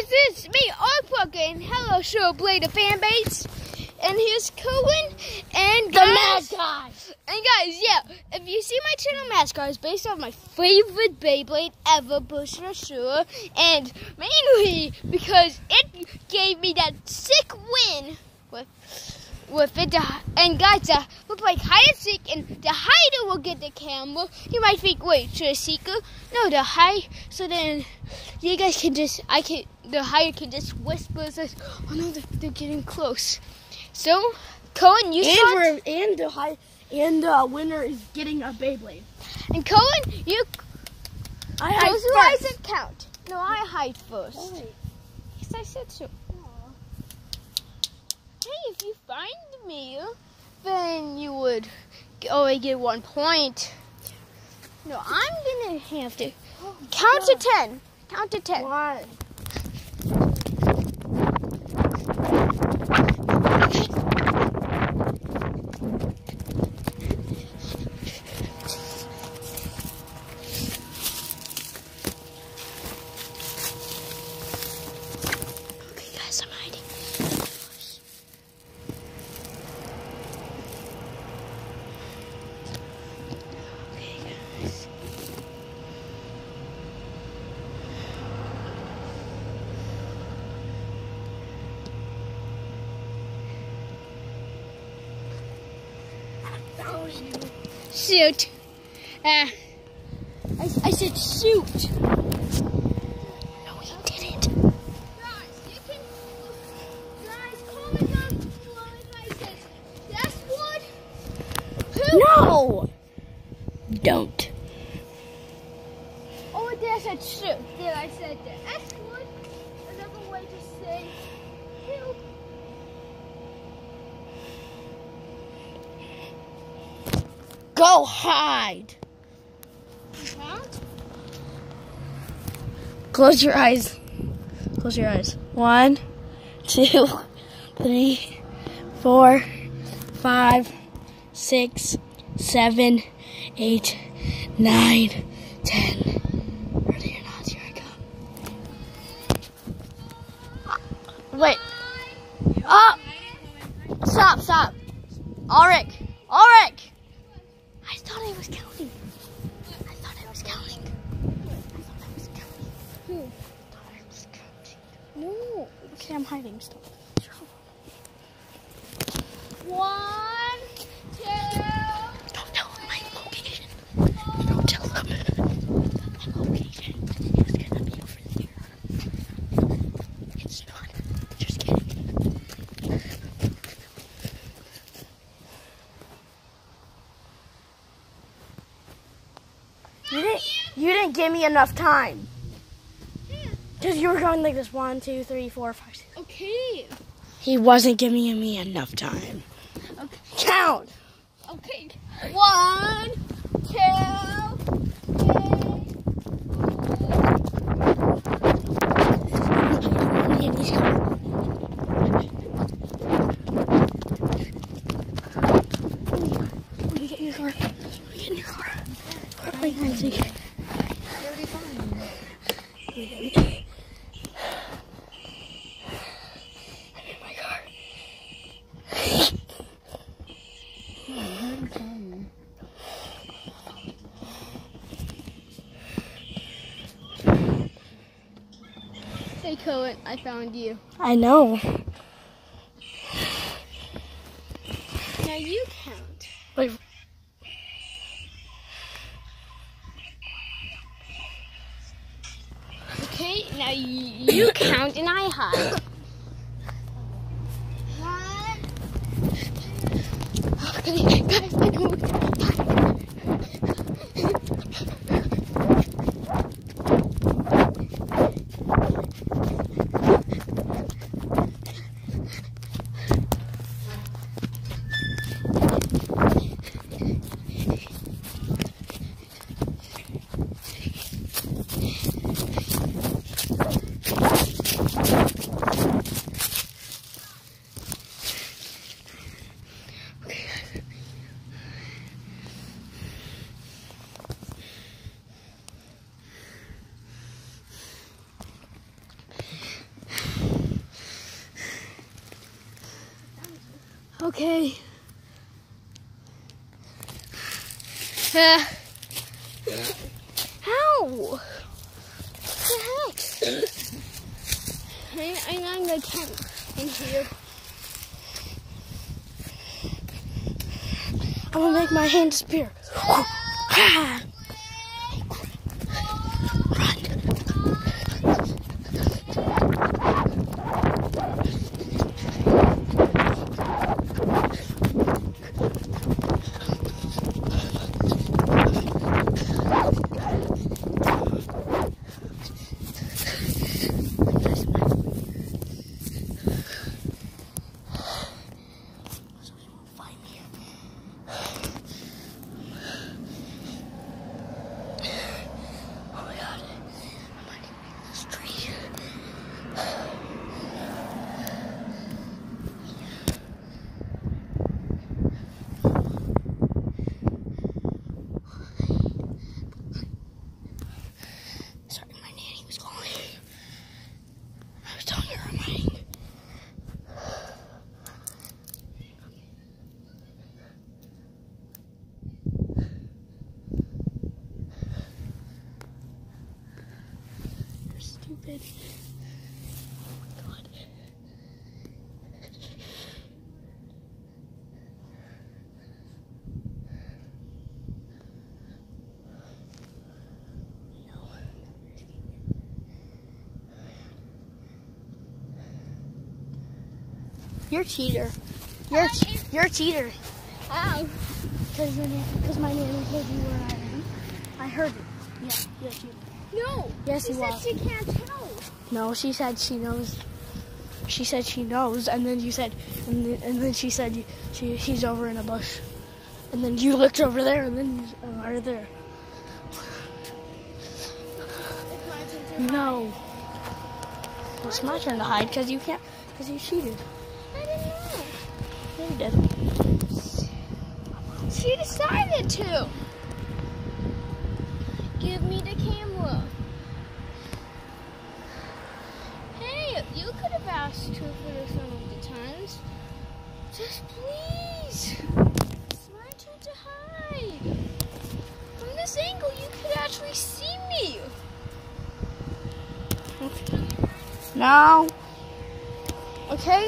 guys, it's me, Artbook, and hello, Show Blade of fan base. And here's Cohen and The Mad guys. And guys, yeah, if you see my channel mascot, Guys, based off my favorite Beyblade ever, Buster Sure. And mainly because it gave me that sick win with with it. To, and guys, uh, look like hide and seek, and the hider will get the camera. You might think, wait, to the seeker? No, the hide. So then you guys can just, I can, the hider can just whisper, says, oh no, they're, they're getting close. So, Cohen, you And we're and the high and the winner is getting a Beyblade. And Cohen, you I your eyes first. and count. No, I hide first. Oh. Yes, I said so. Hey, if you find me, then you would only get one point. No, I'm gonna have to oh, count to ten. Count to ten. One. Guys, I'm hiding. Okay. Shoot. Uh, I, I said shoot. No, he didn't. Guys, you can. Guys, comment down below if I said that's wood. Who? No. Don't. Oh, I said shoot? Did I said that? That's wood. Another way to say who? Go hide. Count. Close your eyes. Close your eyes. One, two, three, four, five, six, seven, eight, nine, ten. Wait. Up. Stop, stop. Ulrich. Ulrich. I thought I was counting. I thought I was counting. I thought I was counting. I thought I was counting. No. Okay, I'm hiding. Stop. One, two. Don't tell them my location. Don't tell them my location. It's gonna be over there. It's not. Just kidding. You didn't. You didn't give me enough time. Hmm. Cause you were going like this. One, two, three, four, five, six. Okay. He wasn't giving me enough time. Count. Okay. One, two, three. Let me get in your car. Let me get in your car. We're playing hide and seek. I'm in my car. Hey, Cohen, I found you. I know. Now you count. Wait. Okay, now you, you count and I hide. One. Okay, Okay. Uh, how? What the heck? I, I'm gonna count in here. I'm gonna make my hand disappear. Find me. Oh my god. I'm hiding in this tree. Sorry, my nanny was calling. I was telling her I'm hiding. You're stupid. Oh my god. You're a cheater. You're a, che- you're a cheater. How? Because because my nanny told you where I am. I heard it. Yeah, you're a cheater. No. Yes, she you said are. she can't tell. No, she said she knows. She said she knows, and then you said, and then, and then she said she he's over in a bush, and then you looked over there, and then he's uh, right there. It's my No, it's my turn to hide because you can't, because you cheated. I didn't know. Yeah, you did. She decided to. Give me the camera. Hey, you could have asked her for this some of the times. Just please. It's my turn to hide. From this angle, you could actually see me. No. Okay?